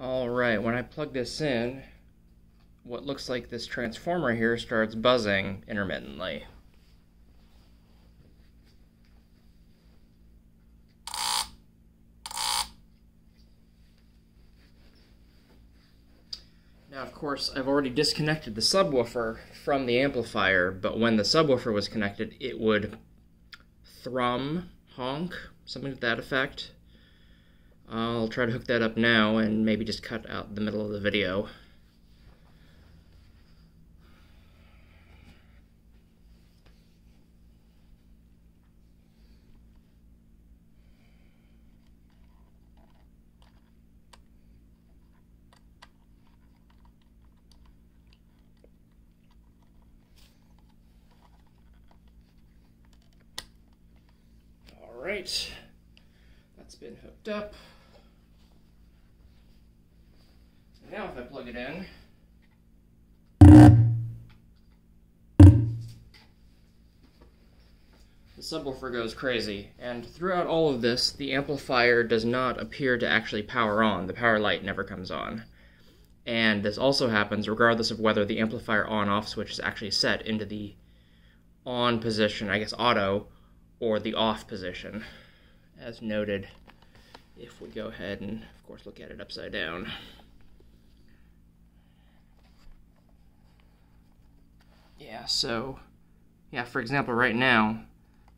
Alright, when I plug this in, what looks like this transformer here starts buzzing intermittently. Now, of course, I've already disconnected the subwoofer from the amplifier, but when the subwoofer was connected, it would thrum, honk, something to that effect. I'll try to hook that up now and maybe just cut out the middle of the video. All right, that's been hooked up. Now if I plug it in, the subwoofer goes crazy. And throughout all of this, the amplifier does not appear to actually power on. The power light never comes on. And this also happens regardless of whether the amplifier on-off switch is actually set into the on position, I guess auto, or the off position, as noted if we go ahead and, of course, look at it upside down. Yeah, so, yeah, for example, right now,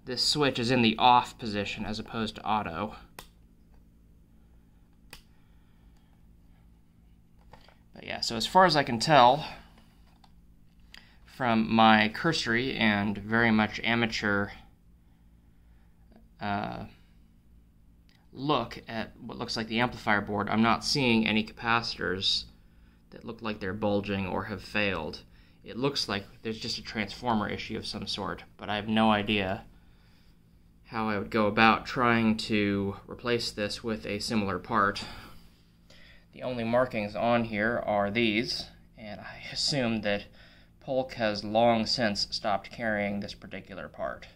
this switch is in the off position as opposed to auto. But yeah, so as far as I can tell from my cursory and very much amateur uh, look at what looks like the amplifier board, I'm not seeing any capacitors that look like they're bulging or have failed it looks like there's just a transformer issue of some sort, but I have no idea how I would go about trying to replace this with a similar part. The only markings on here are these, and I assume that Polk has long since stopped carrying this particular part.